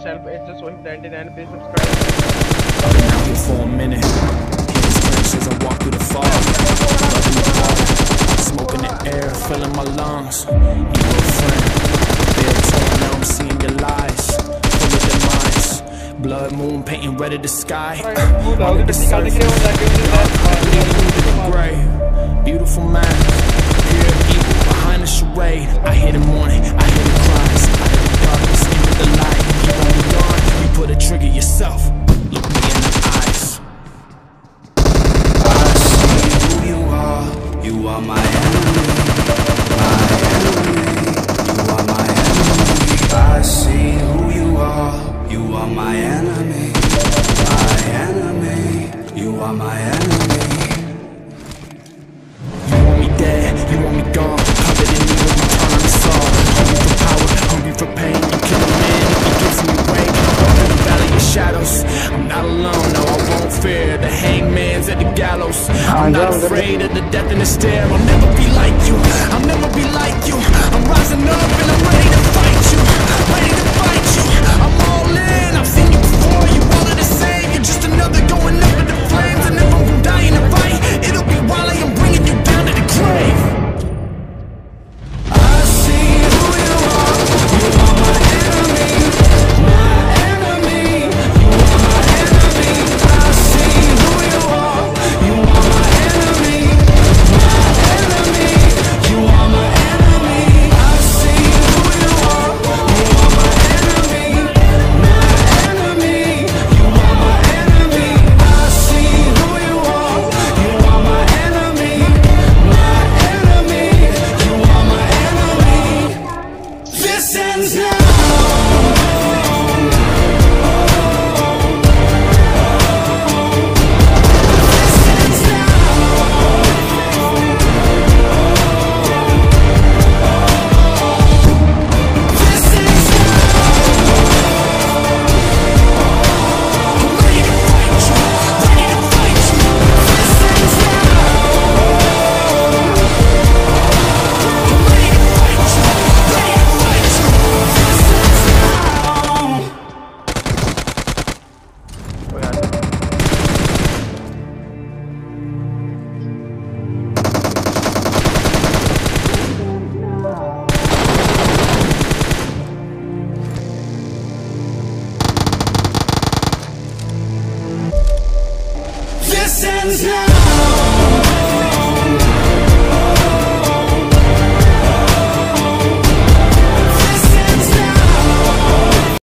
slash help h199 please subscribe now here for a minute hands clench as i walk through the fog loving the ball smoking the air filling my lungs. You a friend they're torn now i'm seeing your lies. Full of demise. Blood moon painting red of the sky. Under the surface to the grave beautiful man. Pure evil behind the charade. I hear the morning i hear the I'm not afraid of the death in the stare. I'll never be like you. I'll never be like you. I'm rising up and I'm. listens now.